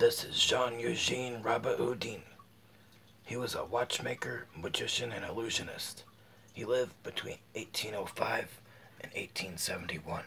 This is Jean Eugene Rabaudin. He was a watchmaker, magician, and illusionist. He lived between 1805 and 1871.